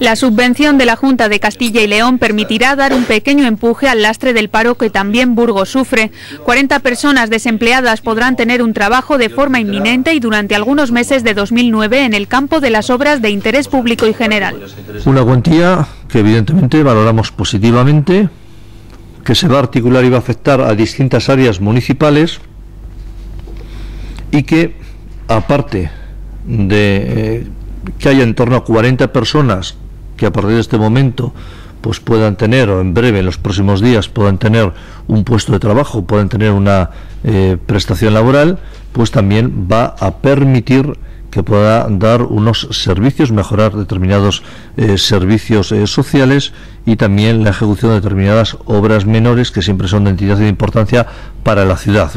La subvención de la Junta de Castilla y León permitirá dar un pequeño empuje al lastre del paro que también Burgos sufre. 40 personas desempleadas podrán tener un trabajo de forma inminente y durante algunos meses de 2009 en el campo de las obras de interés público y general. Una cuantía que evidentemente valoramos positivamente, que se va a articular y va a afectar a distintas áreas municipales y que aparte de eh, que haya en torno a 40 personas que a partir de este momento pues puedan tener, o en breve, en los próximos días, puedan tener un puesto de trabajo, puedan tener una eh, prestación laboral, pues también va a permitir que pueda dar unos servicios, mejorar determinados eh, servicios eh, sociales y también la ejecución de determinadas obras menores que siempre son de entidad y de importancia para la ciudad.